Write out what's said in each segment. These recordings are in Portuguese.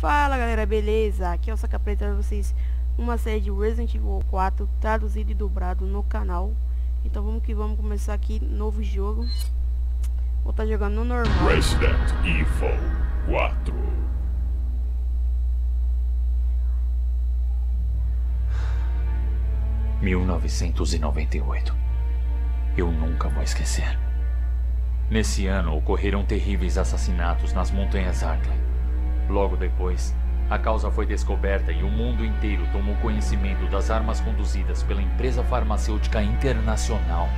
Fala galera, beleza? Aqui é o Saca Preta pra vocês uma série de Resident Evil 4 traduzido e dublado no canal. Então vamos que vamos começar aqui novo jogo. Vou estar tá jogando no normal. Resident Evil 4 1998 Eu nunca vou esquecer. Nesse ano ocorreram terríveis assassinatos nas montanhas Arklay. Logo depois, a causa foi descoberta e o mundo inteiro tomou conhecimento das armas conduzidas pela empresa farmacêutica internacional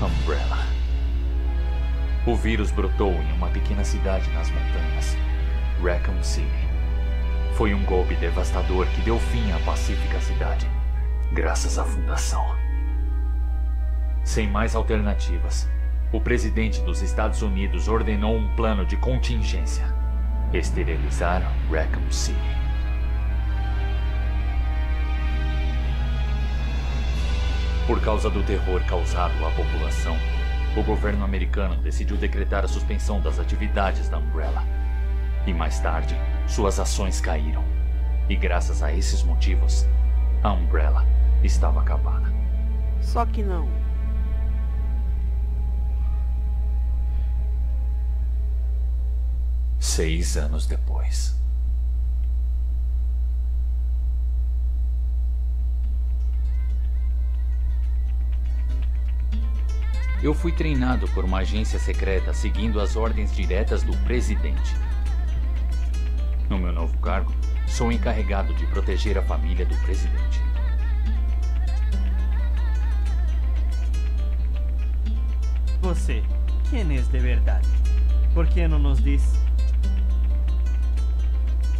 Umbrella. O vírus brotou em uma pequena cidade nas montanhas, Raccoon City. Foi um golpe devastador que deu fim à pacífica cidade, graças à fundação. Sem mais alternativas, o presidente dos Estados Unidos ordenou um plano de contingência esterilizaram Raccoon City. Por causa do terror causado à população, o governo americano decidiu decretar a suspensão das atividades da Umbrella. E mais tarde, suas ações caíram. E graças a esses motivos, a Umbrella estava acabada. Só que não. Seis anos depois. Eu fui treinado por uma agência secreta seguindo as ordens diretas do presidente. No meu novo cargo, sou encarregado de proteger a família do presidente. Você, quem é de verdade? Por que não nos diz?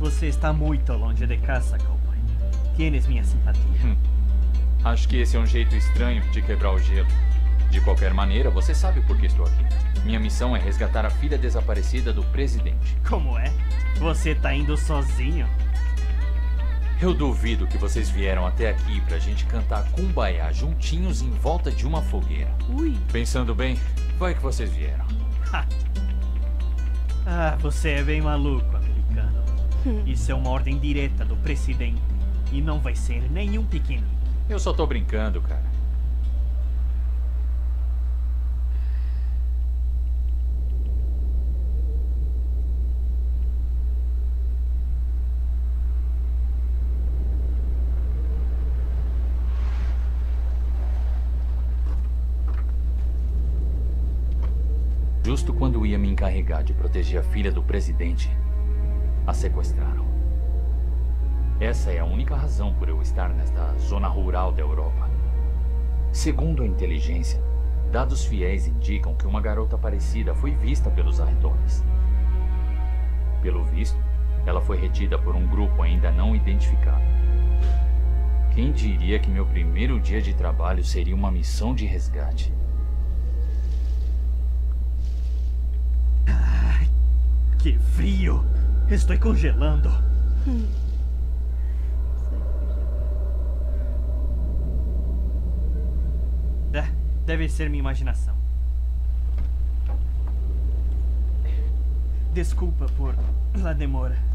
Você está muito longe de casa, cowboy. Tienes minha simpatia. Hum. Acho que esse é um jeito estranho de quebrar o gelo. De qualquer maneira, você sabe por que estou aqui. Minha missão é resgatar a filha desaparecida do presidente. Como é? Você está indo sozinho? Eu duvido que vocês vieram até aqui pra gente cantar Kumbaya juntinhos em volta de uma fogueira. Ui. Pensando bem, vai que vocês vieram. ah, você é bem maluco. Isso é uma ordem direta do presidente. E não vai ser nenhum piquenique. Eu só tô brincando, cara. Justo quando ia me encarregar de proteger a filha do presidente, a sequestraram. Essa é a única razão por eu estar nesta zona rural da Europa. Segundo a inteligência, dados fiéis indicam que uma garota parecida foi vista pelos arredores. Pelo visto, ela foi retida por um grupo ainda não identificado. Quem diria que meu primeiro dia de trabalho seria uma missão de resgate? Ai, que frio! Estou congelando. É, deve ser minha imaginação. Desculpa por a demora.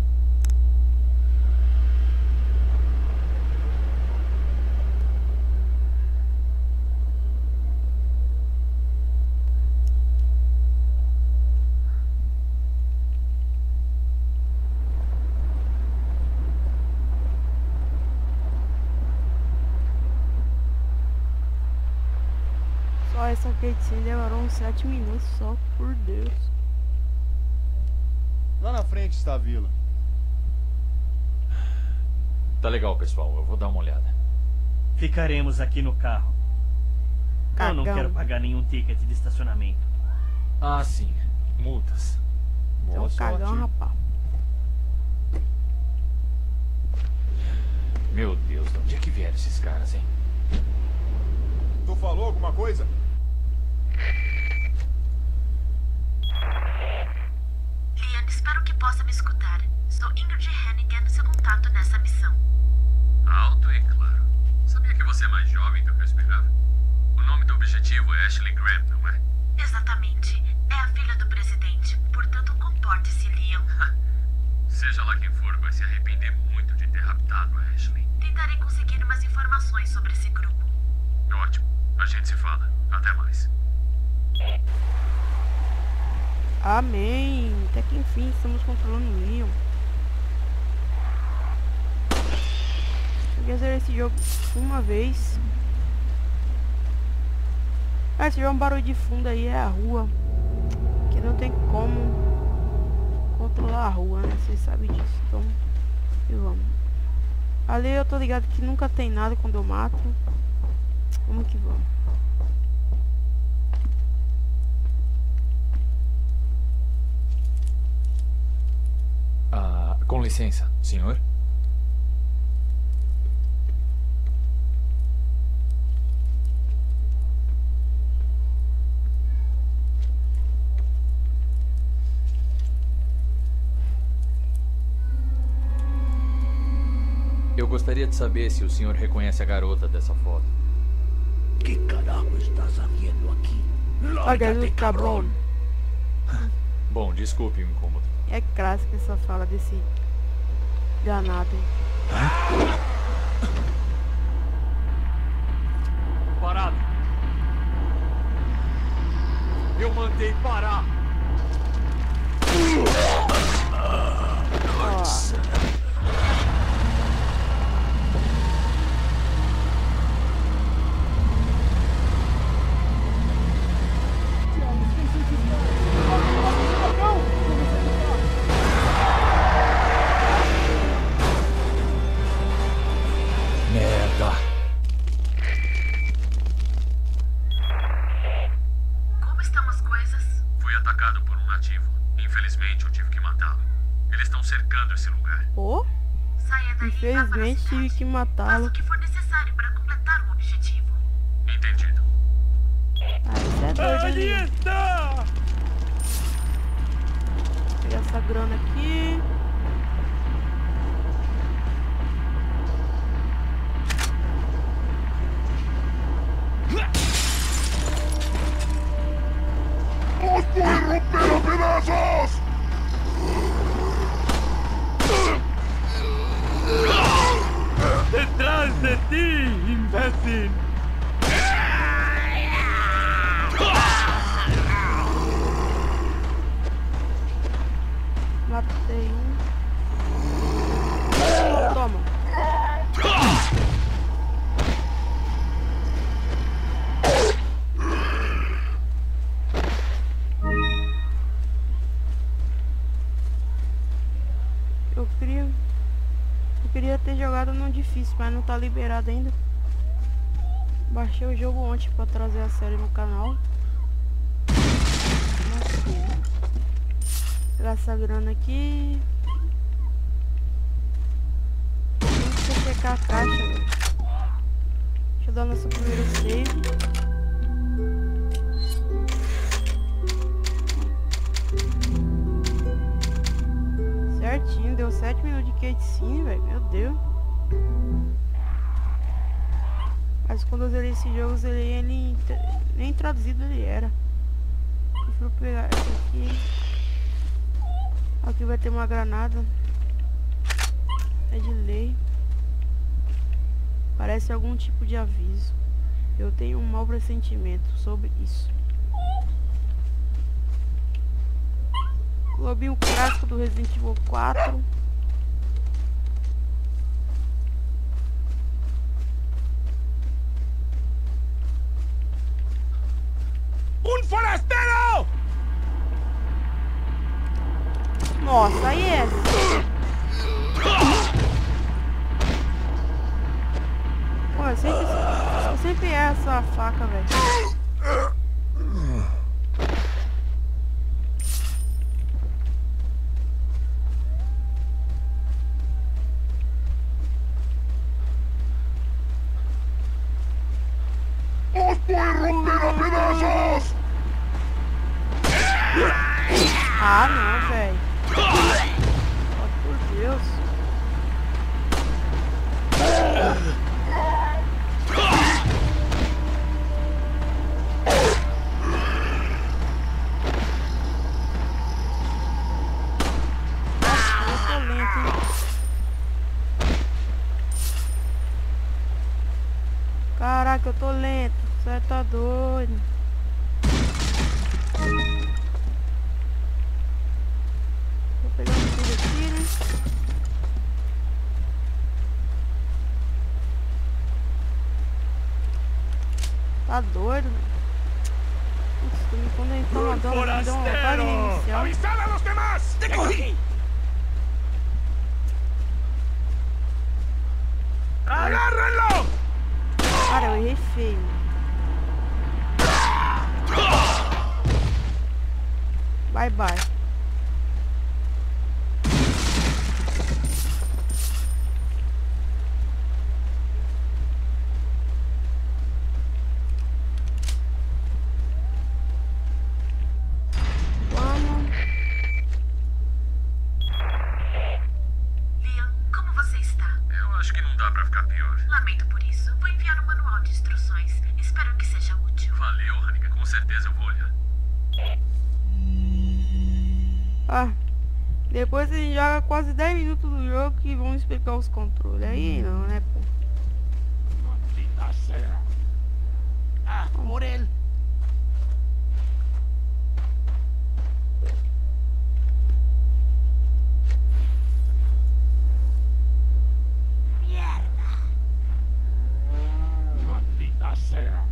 essa cutscene demorou uns 7 minutos só, por Deus. Lá na frente está a vila. Tá legal, pessoal. Eu vou dar uma olhada. Ficaremos aqui no carro. Cagão. Eu não quero pagar nenhum ticket de estacionamento. Ah, sim. Multas. Boa é um cagão, rapaz. Meu Deus, de onde é que vieram esses caras, hein? Tu falou alguma coisa? Lian, espero que possa me escutar. Sou Ingrid Hennigan, seu contato nessa missão. Alto e claro. Sabia que você é mais jovem do que eu esperava? O nome do objetivo é Ashley Graham, não é? Exatamente. É a filha do presidente. Portanto, comporte-se, Liam. Seja lá quem for, vai se arrepender muito de ter raptado a Ashley. Tentarei conseguir umas informações sobre esse grupo. Ótimo. A gente se fala. Até mais. Amém. Até que enfim estamos controlando o Leon. Queria zerar esse jogo uma vez. Ah, se tiver um barulho de fundo aí é a rua. Que não tem como controlar a rua, né? Vocês sabem disso. Então, e vamos. Ali eu tô ligado que nunca tem nada quando eu mato. Vamos que vamos. Ah, com licença, senhor? Eu gostaria de saber se o senhor reconhece a garota dessa foto. ¿Qué carajo estás haciendo aquí? Olha, cabrão. Bom, desculpe o incômodo. É clássico essa fala desse danado. Parado! Eu mandei parar! Infelizmente tive que matá-lo. o que for necessário para completar o objetivo. Entendido. Ah, isso é doido. Ali está! Pegar essa grana aqui. Eu queria. Eu queria ter jogado no difícil, mas não tá liberado ainda. Baixei o jogo ontem pra trazer a série no canal. Pegar essa grana aqui. Eu checar a caixa. Deixa eu dar nosso primeiro save. Certinho, deu 7 minutos de cutscene, velho. Meu Deus. Mas quando eu zerei esse jogo, eu zerei ele em- nem traduzido ele era. Eu pegar esse aqui. Aqui vai ter uma granada. É de lei. Parece algum tipo de aviso. Eu tenho um mau pressentimento sobre isso. Globinho clássico do Resident Evil 4. ¡Un forastero! Nossa, aí é. Pô, eu sempre, eu sempre erro essa faca, velho. ¡Os Doido. Vou pegar tudo aqui, né? Tá doido, velho. Putz, tô me então me dá uma ¡Forastero! reiniciar. ¡Avisad a los demás! ¡Te cogí! ¡Agárrenlo! Cara, eu errei feio. Bye bye. Vamos. Leon, como você está? Eu acho que não dá pra ficar pior. Lamento por isso. Vou enviar um manual de instruções. Espero que seja útil. Valeu, Hanika. Com certeza eu vou olhar. Ah, depois a gente joga quase 10 minutos do jogo que vão explicar os controles. Aí não, né, pô? Ah, por sea.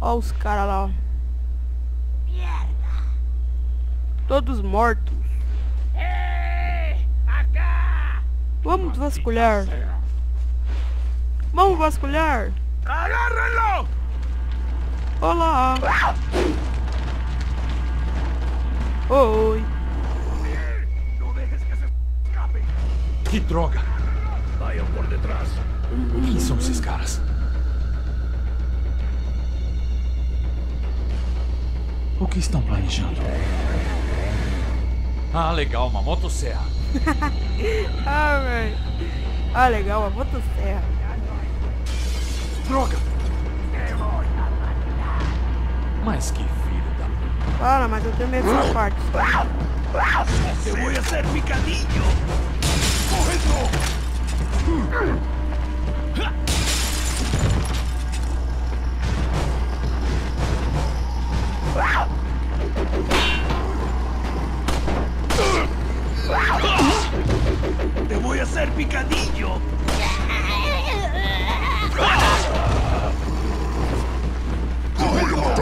Ó os caras lá, ó. Todos mortos. Vamos vasculhar. Vamos vasculhar. ¡Agárrenlo! Olá. Oi. Que droga! Vayan por detrás. Quem são esses caras? O que estão planejando? Ah, legal, uma motosserra. Ah, velho. Ah, legal, a motosserra. Droga! Mas que filho da... Para, mas eu tenho medo dessa parte. Te voy a hacer picadillo. ¡Cógelo! Te voy a hacer picadillo.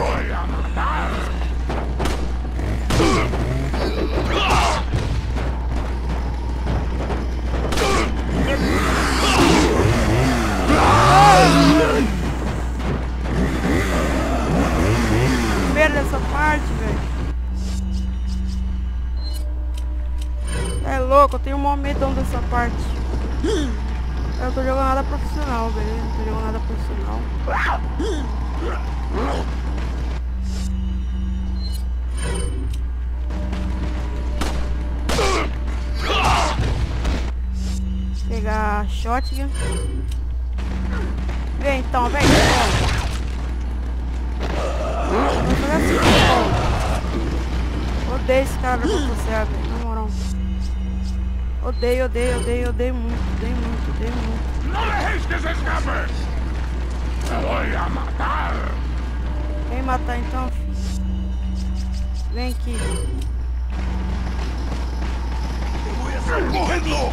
Pegar a shotgun. Vem então, vem. vem. Vou jogar assim, pô. Odeio esse cara da motosserra, velho, na moral. Odeio, odeio, odeio, odeio muito, odeio muito, odeio muito. ¡No dejéis que se escape! ¡Te voy a matar! Vem matar então, filho. Vem aqui. ¡Te voy a hacer picadillo!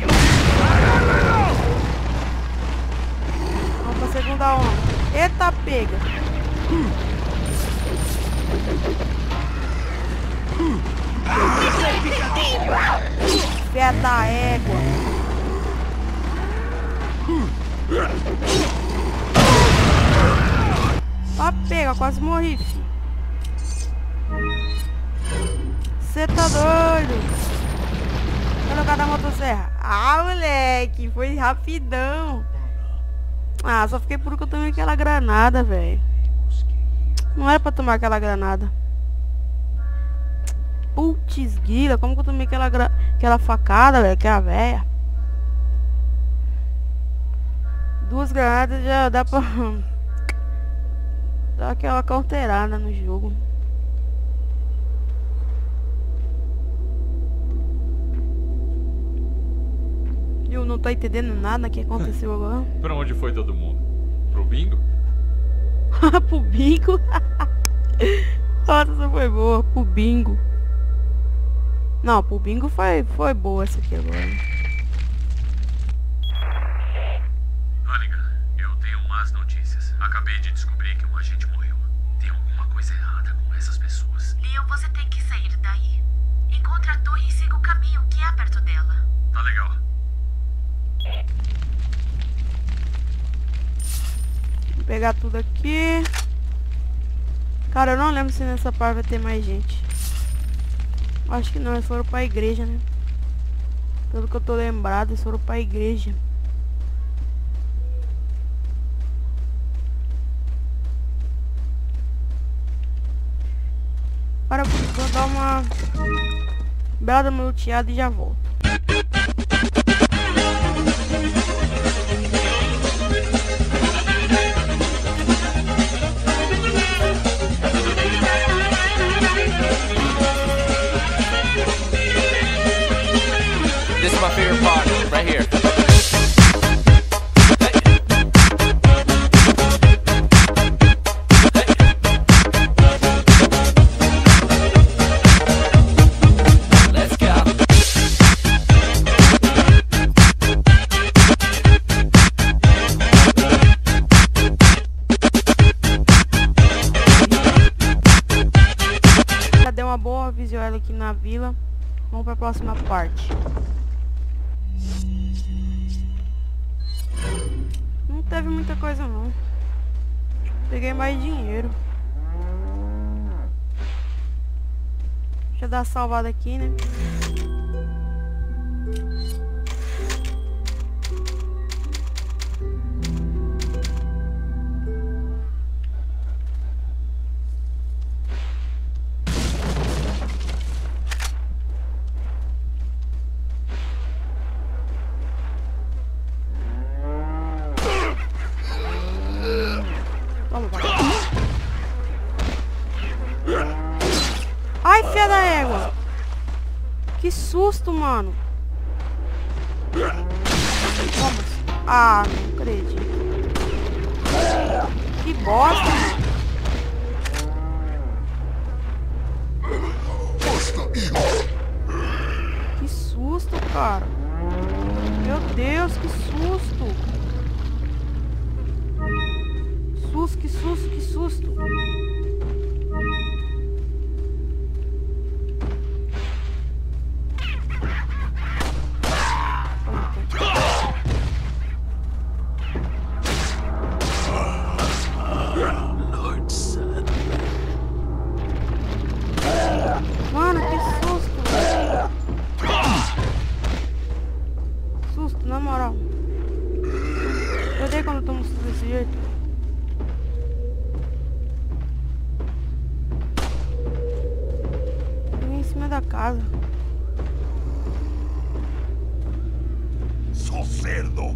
Vamos pra segunda onda. Eita, pega. Fé da égua. Ó, pega, quase morri, fi. Você tá doido? No cara da motosserra. Ah, moleque, foi rapidão. Ah, só fiquei por que eu tomei aquela granada, velho. Não era pra tomar aquela granada. Putz, guila, como que eu tomei aquela, gra... aquela facada, velho, aquela véia. Duas granadas já dá pra... Dá aquela cauteirada no jogo. E o não tô entendendo nada que aconteceu agora. Pra onde foi todo mundo? Pro bingo? pro bingo? Nossa, essa foi boa. Pro bingo. Não, pro bingo foi, foi boa essa aqui agora. Hannigan, eu tenho más notícias. Acabei de descobrir que um agente morreu. Tem alguma coisa errada com essas pessoas. Leon, você tem que sair daí. Encontre a torre e siga o caminho que é perto dela. Tá legal. Vou pegar tudo aqui. Cara, eu não lembro se nessa parte vai ter mais gente. Acho que não, eles foram pra igreja, né? Pelo que eu tô lembrado, eles foram pra igreja. Para, vou dar uma bela luteada e já volto. Já deu uma boa visual aqui na vila. Vamos para a próxima parte. Não teve muita coisa não. Peguei mais dinheiro. Deixa eu dar salvada aqui, né? Que susto, mano. Vamos. Ah, não acredito. Que bosta, mano. Que susto, cara. Meu Deus, que susto. Susto, que susto, que susto. Da casa. Sou cerdo.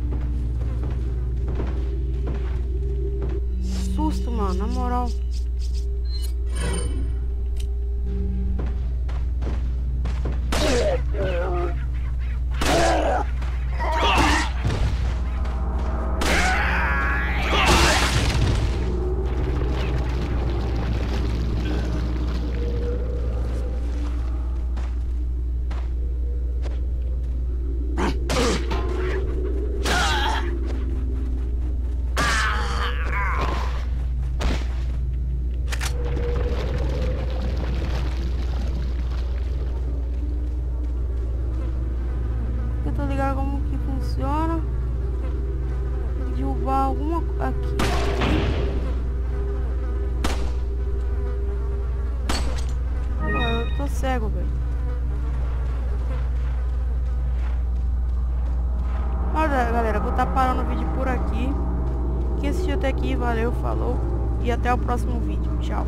Susto, mano, na moral. Valeu, falou. E até o próximo vídeo. Tchau.